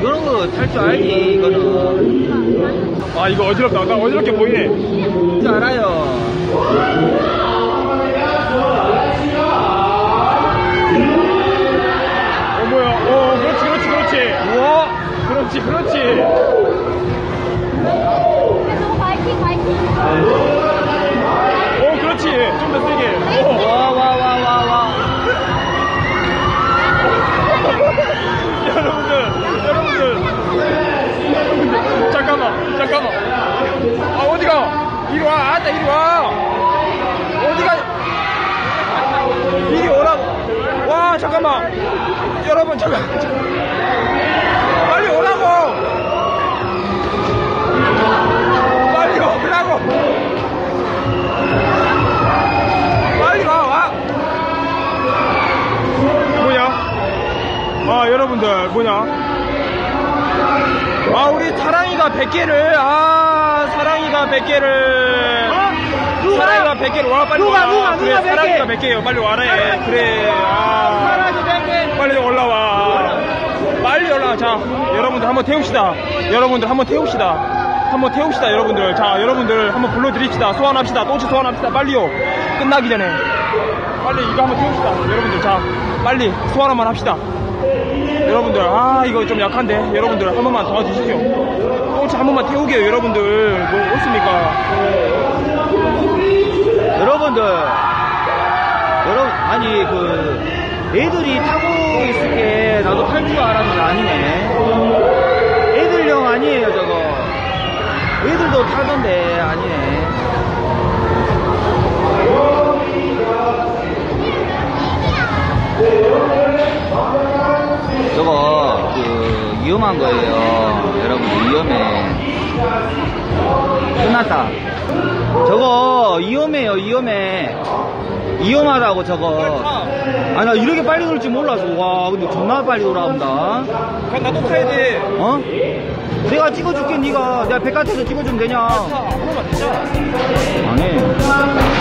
이런 거 탈 줄 알지, 이거는. 아 이거 어지럽다. 나 어지럽게 보이네. 줄 알아요. 어 뭐야. 어 그렇지 그렇지 그렇지 우와! 그렇지 그렇지 화이팅 화이팅 오 그렇지 좀 더 세게 오. 와, 와, 와, 와, 와. 여러분들 여러분들 잠깐만 잠깐만 아 어디가 이리 와 앉아 이리 와 어디가 이리 오라고 와 잠깐만 여러분 잠깐 빨리 오라고! 빨리 오라고! 빨리 와 와. 뭐냐? 아 여러분들 뭐냐? 아 우리 사랑이가 100개를 아 사랑이가 100개를. 누가? 사랑이가 100개를 와 빨리 누가, 와. 누가, 그래 누가 100개? 사랑이가 100개예요. 빨리 와라 해 그래 아 사랑이 100개. 빨리 올라와 빨리 올라와 자 여러분들 한번 태웁시다. 여러분들 한번 태웁시다. 한번 태웁시다 여러분들. 자 여러분들 한번 불러드립시다. 소환합시다. 또치 소환합시다. 빨리요. 끝나기 전에. 빨리 이거 한번 태웁시다. 여러분들 자 빨리 소환 한번 합시다. 여러분들 아 이거 좀 약한데. 여러분들 한 번만 도와주시죠 또치 한 번만 태우게요 여러분들. 뭐 어떻습니까? 여러분들, 여러분, 아니, 그, 애들이 타고 있을 게 탈줄 알았는데 아니네. 애들용 아니에요, 저거. 애들도 타던데 아니네. 저거, 그, 위험한 거예요. 여러분, 위험해. 끝났다. 저거 위험해요 위험해 위험하다고 저거. 아 나 이렇게 빨리 돌 줄 몰라서. 와 근데 존나 빨리 돌아온다. 나도 타야 돼 어? 내가 찍어줄게 니가. 내가 백화점에서 찍어주면 되냐? 한 번만 되자 안해